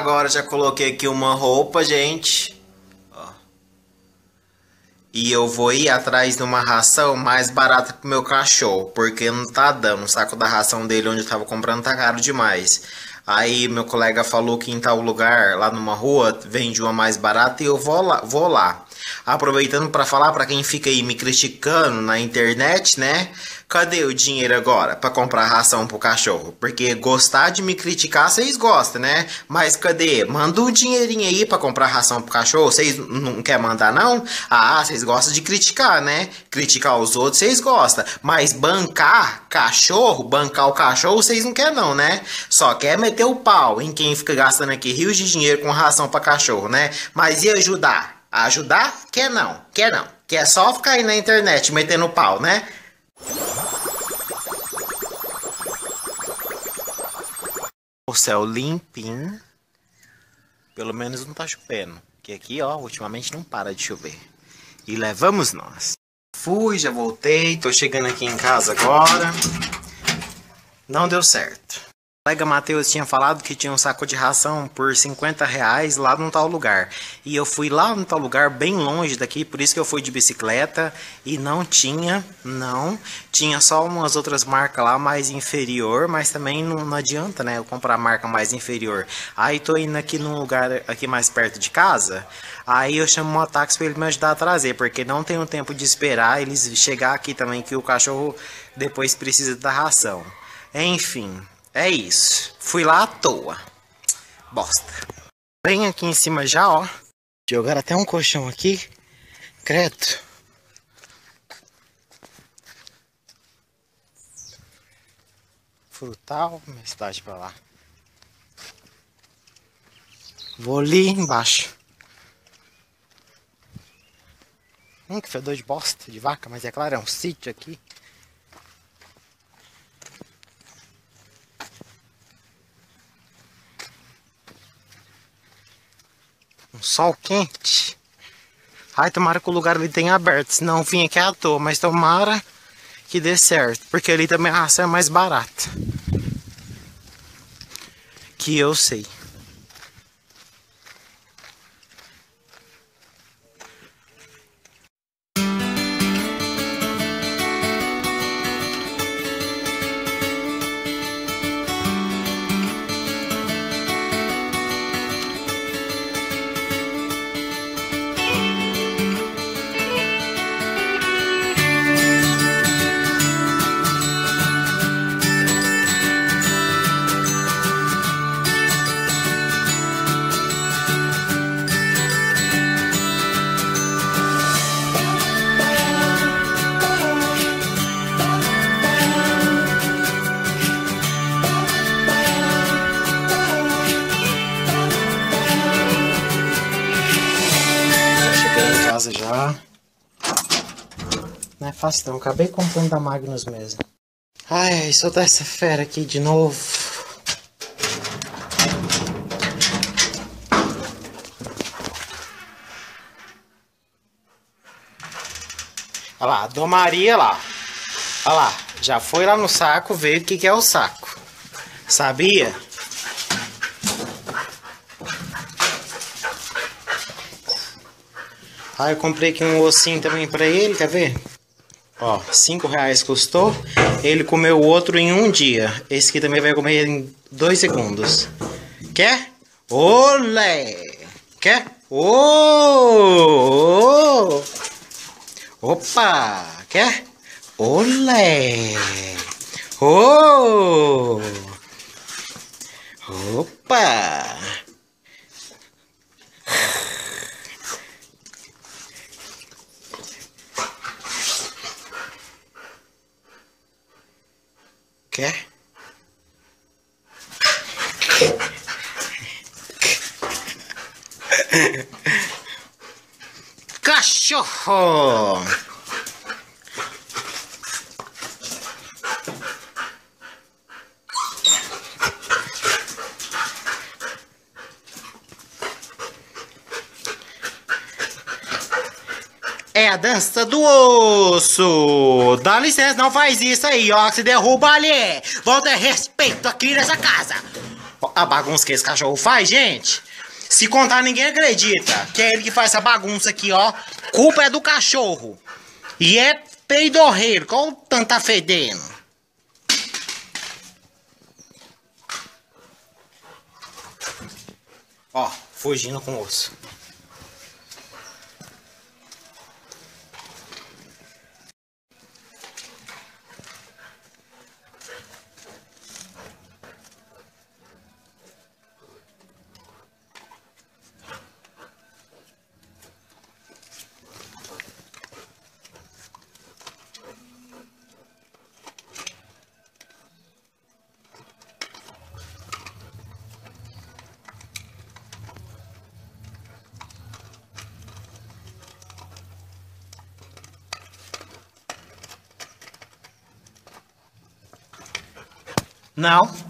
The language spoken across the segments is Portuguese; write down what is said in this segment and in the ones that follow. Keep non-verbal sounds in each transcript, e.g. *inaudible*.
Agora já coloquei aqui uma roupa, gente. Ó. E eu vou ir atrás de uma ração mais barata pro meu cachorro. Porque não tá dando. O saco da ração dele onde eu tava comprando tá caro demais. Aí meu colega falou que em tal lugar, lá numa rua, vende uma mais barata e eu vou lá. Vou lá. Aproveitando para falar para quem fica aí me criticando na internet, né? Cadê o dinheiro agora para comprar ração pro cachorro? Porque gostar de me criticar vocês gostam, né? Mas cadê? Manda um dinheirinho aí para comprar ração pro cachorro. Vocês não quer mandar não? Ah, vocês gostam de criticar, né? Criticar os outros vocês gostam, mas bancar cachorro, bancar o cachorro vocês não quer não, né? Só quer meter o pau em quem fica gastando aqui rios de dinheiro com ração para cachorro, né? Mas e ajudar? Ajudar? Quer não, quer não. Quer só ficar aí na internet metendo pau, né? O céu limpinho. Pelo menos não tá chovendo. Que aqui, ó, ultimamente não para de chover. E levamos nós. Fui, já voltei, tô chegando aqui em casa agora. Não deu certo colega Matheus tinha falado que tinha um saco de ração por 50 reais lá num tal lugar. E eu fui lá num tal lugar bem longe daqui, por isso que eu fui de bicicleta e não tinha, não. Tinha só umas outras marcas lá mais inferior, mas também não, não adianta, né, eu comprar marca mais inferior. Aí tô indo aqui num lugar aqui mais perto de casa, aí eu chamo um táxi para ele me ajudar a trazer, porque não tenho tempo de esperar eles chegar aqui também que o cachorro depois precisa da ração. Enfim, é isso. Fui lá à toa. Bosta. Bem aqui em cima já, ó. Jogaram até um colchão aqui. Credo. Frutal, cidade pra lá. Vou ali embaixo. Hum, que fedor de bosta, de vaca, mas é claro, é um sítio aqui. Um sol quente. Ai, tomara que o lugar ali tenha aberto. Senão vim aqui à toa. Mas tomara que dê certo. Porque ali também a ração é mais barata. Que eu sei. Fácil acabei comprando da Magnus mesmo. Ai, soltar essa fera aqui de novo. Olha lá, a Dona Maria lá. Olha lá, já foi lá no saco ver o que, que é o saco. Sabia? Aí eu comprei aqui um ossinho também pra ele, quer ver? Ó, 5 reais custou. Ele comeu o outro em um dia. Esse aqui também vai comer em dois segundos. Quer? Olé! Quer? Oh! Opa! Quer? Olé! Oh! Opa! Quer? *laughs* Cachorro! É a dança do osso. Dá licença, não faz isso aí, ó. Se derruba ali. Volta respeito aqui nessa casa. A bagunça que esse cachorro faz, gente. Se contar, ninguém acredita que é ele que faz essa bagunça aqui, ó. Culpa é do cachorro. E é peidorreiro. Qual o tanto tá fedendo? Ó, fugindo com o osso. Não.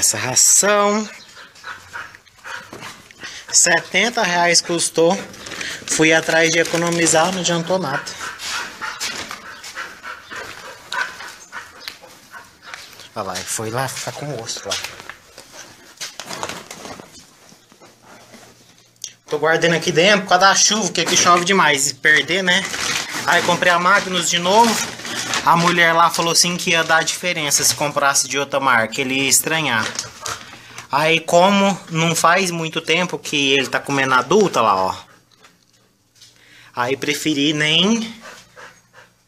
Essa ração. 70 reais custou. Fui atrás de economizar não adiantou nada. Olha lá, foi lá ficar com o osso lá. Tô guardando aqui dentro por causa da chuva que aqui chove demais. E perder né? Aí comprei a Magnus de novo a mulher lá falou assim que ia dar diferença se comprasse de outra marca, ele ia estranhar. Aí como não faz muito tempo que ele tá comendo adulta lá, ó. Aí preferi nem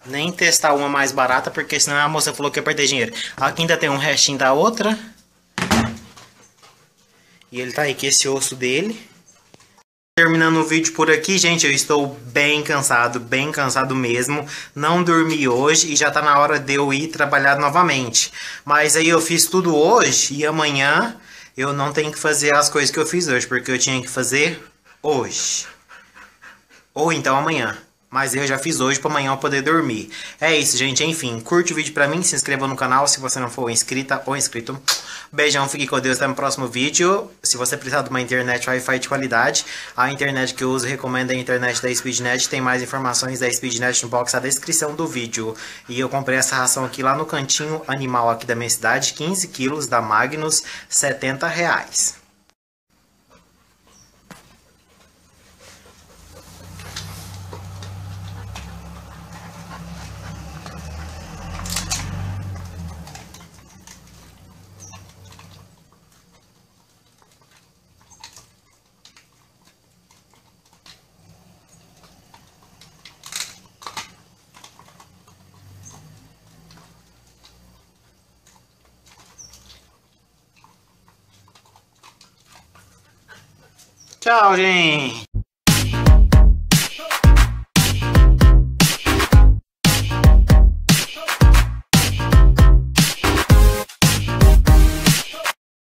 nem testar uma mais barata, porque senão a moça falou que ia perder dinheiro. Aqui ainda tem um restinho da outra. E ele tá aí com esse osso dele. Terminando o vídeo por aqui, gente, eu estou bem cansado, bem cansado mesmo. Não dormi hoje e já tá na hora de eu ir trabalhar novamente. Mas aí eu fiz tudo hoje e amanhã eu não tenho que fazer as coisas que eu fiz hoje, porque eu tinha que fazer hoje. Ou então amanhã. Mas eu já fiz hoje para amanhã eu poder dormir. É isso, gente. Enfim, curte o vídeo pra mim, se inscreva no canal se você não for inscrita ou inscrito. Beijão, fique com Deus, até no próximo vídeo. Se você precisar de uma internet Wi-Fi de qualidade, a internet que eu uso recomendo é a internet da Speednet. Tem mais informações da Speednet no box, a descrição do vídeo. E eu comprei essa ração aqui lá no cantinho animal aqui da minha cidade, 15 quilos da Magnus, 70 reais. Tchau, gente.